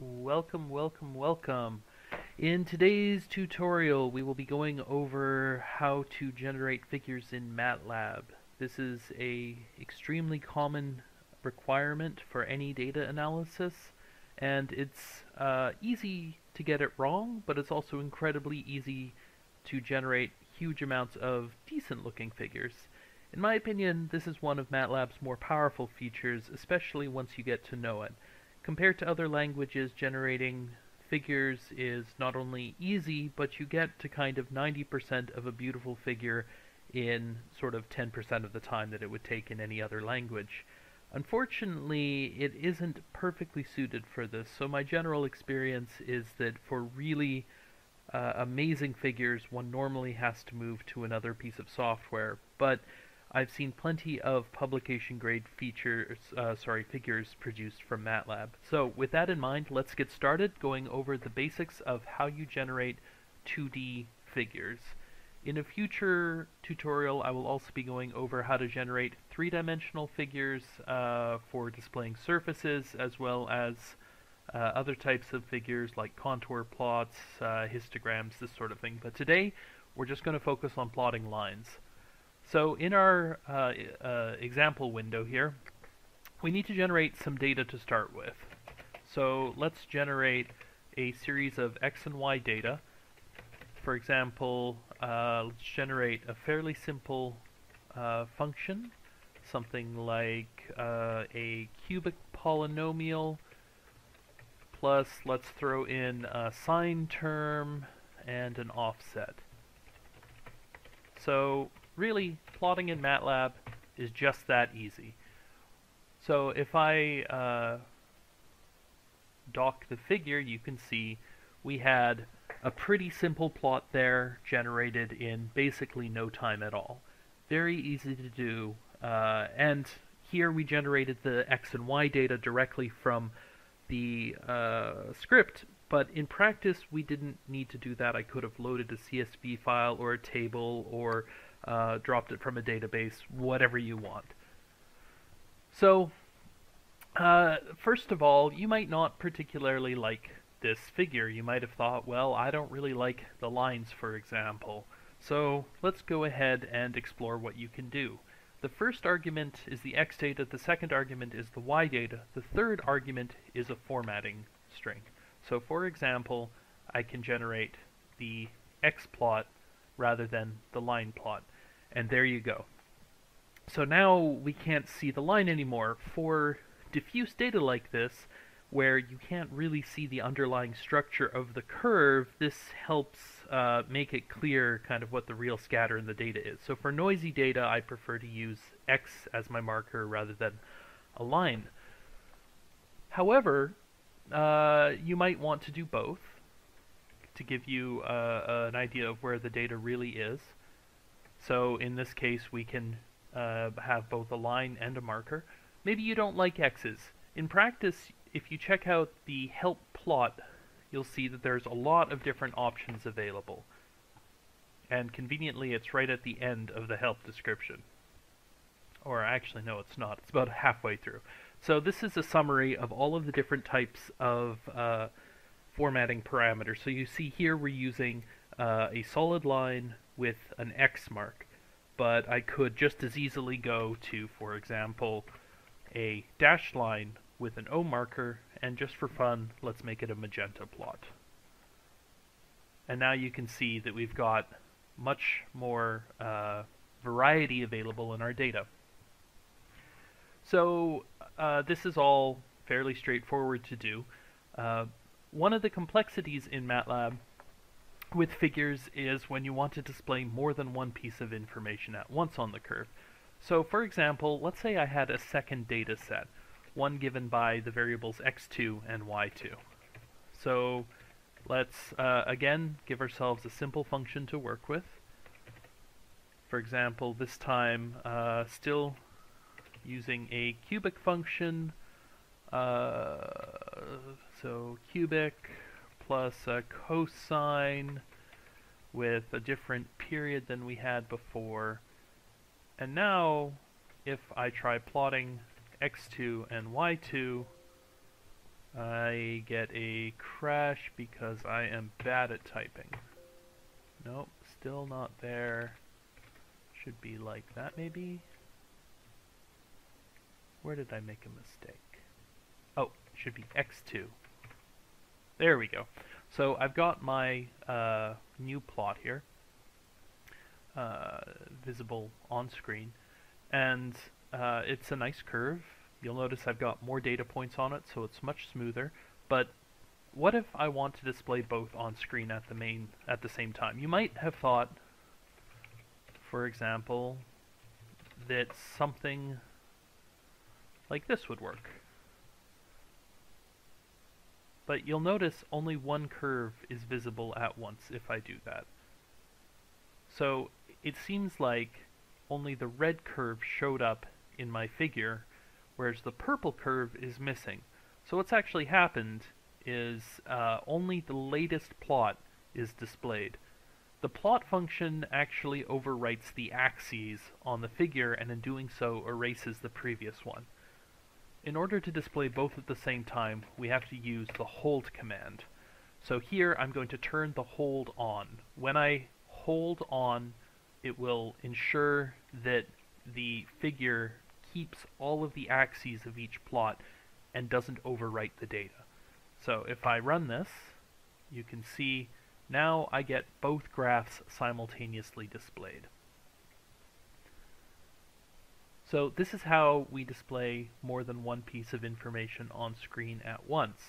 Welcome, welcome, welcome. In today's tutorial, we will be going over how to generate figures in MATLAB. This is a extremely common requirement for any data analysis, and it's uh, easy to get it wrong, but it's also incredibly easy to generate huge amounts of decent looking figures. In my opinion, this is one of MATLAB's more powerful features, especially once you get to know it. Compared to other languages, generating figures is not only easy, but you get to kind of 90% of a beautiful figure in sort of 10% of the time that it would take in any other language. Unfortunately, it isn't perfectly suited for this, so my general experience is that for really uh, amazing figures, one normally has to move to another piece of software. But I've seen plenty of publication grade features, uh, sorry, figures produced from MATLAB. So with that in mind, let's get started going over the basics of how you generate 2D figures. In a future tutorial, I will also be going over how to generate three-dimensional figures uh, for displaying surfaces, as well as uh, other types of figures like contour plots, uh, histograms, this sort of thing. But today, we're just going to focus on plotting lines. So in our uh, uh, example window here, we need to generate some data to start with. So let's generate a series of x and y data. For example, uh, let's generate a fairly simple uh, function, something like uh, a cubic polynomial plus let's throw in a sine term and an offset. So really, plotting in MATLAB is just that easy. So if I uh, dock the figure, you can see we had a pretty simple plot there generated in basically no time at all. Very easy to do, uh, and here we generated the x and y data directly from the uh, script, but in practice we didn't need to do that. I could have loaded a CSV file or a table or uh, dropped it from a database, whatever you want. So, uh, first of all, you might not particularly like this figure. You might have thought, well, I don't really like the lines, for example. So, let's go ahead and explore what you can do. The first argument is the x data, the second argument is the y data, the third argument is a formatting string. So for example, I can generate the x plot rather than the line plot. And there you go. So now we can't see the line anymore. For diffuse data like this, where you can't really see the underlying structure of the curve, this helps uh, make it clear kind of what the real scatter in the data is. So for noisy data, I prefer to use x as my marker rather than a line. However, uh, you might want to do both to give you uh, an idea of where the data really is. So in this case, we can uh, have both a line and a marker. Maybe you don't like x's. In practice, if you check out the help plot, you'll see that there's a lot of different options available. And conveniently, it's right at the end of the help description. Or actually, no, it's not. It's about halfway through. So this is a summary of all of the different types of uh, formatting parameters. So you see here we're using uh, a solid line with an X mark, but I could just as easily go to, for example, a dashed line with an O marker, and just for fun, let's make it a magenta plot. And now you can see that we've got much more uh, variety available in our data. So uh, this is all fairly straightforward to do. Uh, one of the complexities in MATLAB with figures is when you want to display more than one piece of information at once on the curve. So for example, let's say I had a second data set, one given by the variables x2 and y2. So let's uh, again give ourselves a simple function to work with. For example, this time uh, still using a cubic function, uh, so cubic plus a cosine with a different period than we had before. And now, if I try plotting x2 and y2, I get a crash because I am bad at typing. Nope, still not there. Should be like that maybe. Where did I make a mistake? Oh, should be x2. There we go. So I've got my uh, new plot here, uh, visible on screen, and uh, it's a nice curve. You'll notice I've got more data points on it, so it's much smoother. But what if I want to display both on screen at the main at the same time? You might have thought, for example, that something like this would work. But you'll notice only one curve is visible at once if I do that. So it seems like only the red curve showed up in my figure, whereas the purple curve is missing. So what's actually happened is uh, only the latest plot is displayed. The plot function actually overwrites the axes on the figure and in doing so erases the previous one. In order to display both at the same time, we have to use the hold command. So here I'm going to turn the hold on. When I hold on, it will ensure that the figure keeps all of the axes of each plot and doesn't overwrite the data. So if I run this, you can see now I get both graphs simultaneously displayed. So this is how we display more than one piece of information on screen at once.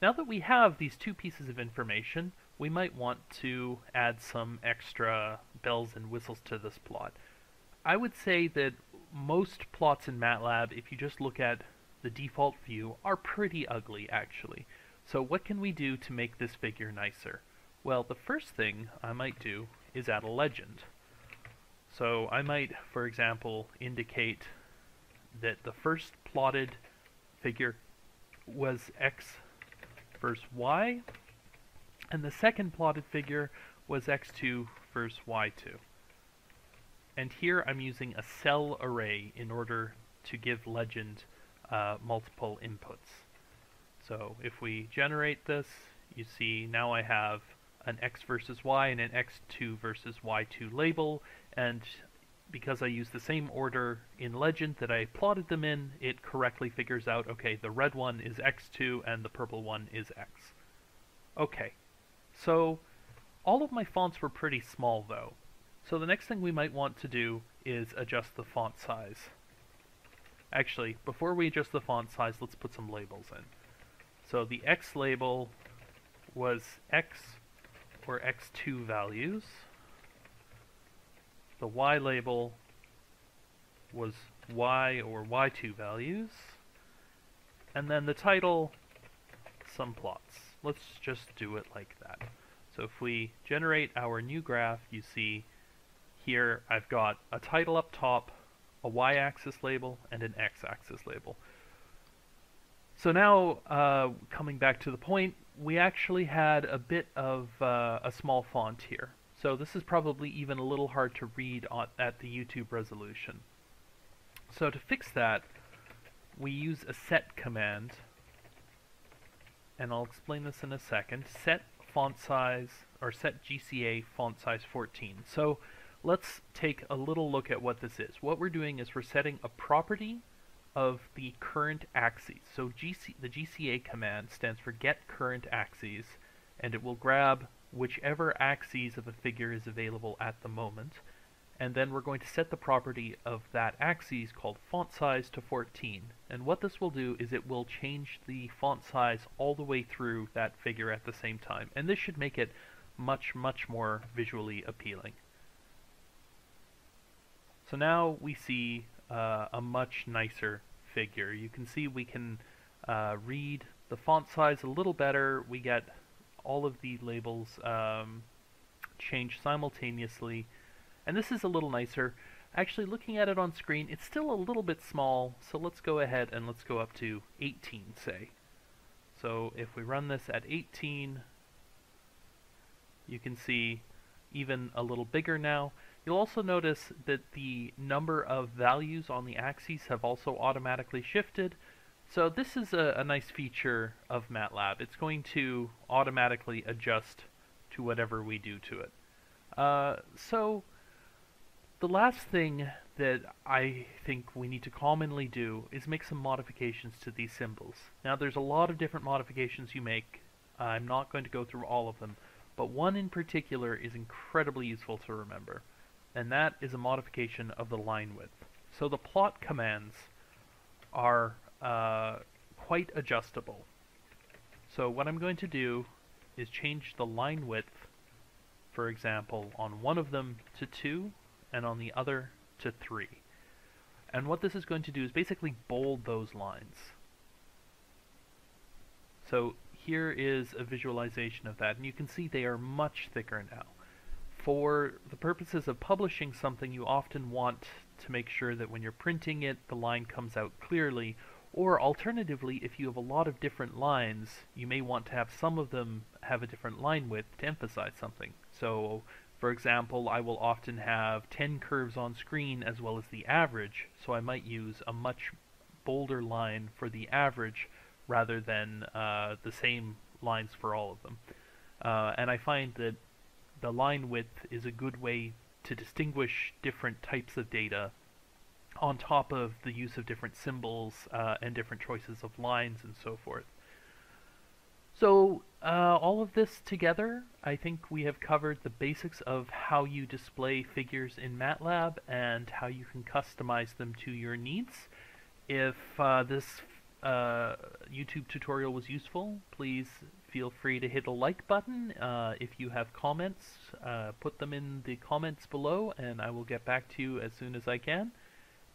Now that we have these two pieces of information, we might want to add some extra bells and whistles to this plot. I would say that most plots in MATLAB, if you just look at the default view, are pretty ugly actually. So what can we do to make this figure nicer? Well, the first thing I might do is add a legend. So I might, for example, indicate that the first plotted figure was x versus y, and the second plotted figure was x2 versus y2. And here I'm using a cell array in order to give legend uh, multiple inputs. So if we generate this, you see now I have an x versus y and an x2 versus y2 label, and because I use the same order in Legend that I plotted them in, it correctly figures out, okay, the red one is x2 and the purple one is x. Okay, so all of my fonts were pretty small though. So the next thing we might want to do is adjust the font size. Actually, before we adjust the font size, let's put some labels in. So the X label was X or X2 values the Y label was Y or Y2 values, and then the title, some plots. Let's just do it like that. So if we generate our new graph, you see here I've got a title up top, a y-axis label, and an x-axis label. So now, uh, coming back to the point, we actually had a bit of uh, a small font here. So this is probably even a little hard to read on, at the YouTube resolution. So to fix that, we use a set command, and I'll explain this in a second. Set font size, or set GCA font size 14. So let's take a little look at what this is. What we're doing is we're setting a property of the current axes. So GC, the GCA command stands for get current axes, and it will grab whichever axes of a figure is available at the moment, and then we're going to set the property of that axis called font size to 14. And what this will do is it will change the font size all the way through that figure at the same time. And this should make it much, much more visually appealing. So now we see uh, a much nicer figure. You can see we can uh, read the font size a little better. We get all of the labels um, change simultaneously. And this is a little nicer. Actually, looking at it on screen, it's still a little bit small, so let's go ahead and let's go up to 18, say. So if we run this at 18, you can see even a little bigger now. You'll also notice that the number of values on the axes have also automatically shifted. So this is a, a nice feature of MATLAB. It's going to automatically adjust to whatever we do to it. Uh, so the last thing that I think we need to commonly do is make some modifications to these symbols. Now there's a lot of different modifications you make. I'm not going to go through all of them, but one in particular is incredibly useful to remember, and that is a modification of the line width. So the plot commands are uh, quite adjustable. So what I'm going to do is change the line width, for example, on one of them to 2 and on the other to 3. And what this is going to do is basically bold those lines. So here is a visualization of that, and you can see they are much thicker now. For the purposes of publishing something, you often want to make sure that when you're printing it, the line comes out clearly, or alternatively, if you have a lot of different lines, you may want to have some of them have a different line width to emphasize something. So for example, I will often have 10 curves on screen as well as the average, so I might use a much bolder line for the average rather than uh, the same lines for all of them. Uh, and I find that the line width is a good way to distinguish different types of data on top of the use of different symbols uh, and different choices of lines and so forth. So uh, all of this together, I think we have covered the basics of how you display figures in MATLAB and how you can customize them to your needs. If uh, this uh, YouTube tutorial was useful, please feel free to hit a like button. Uh, if you have comments, uh, put them in the comments below and I will get back to you as soon as I can.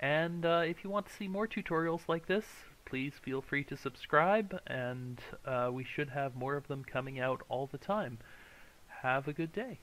And uh, if you want to see more tutorials like this, please feel free to subscribe, and uh, we should have more of them coming out all the time. Have a good day.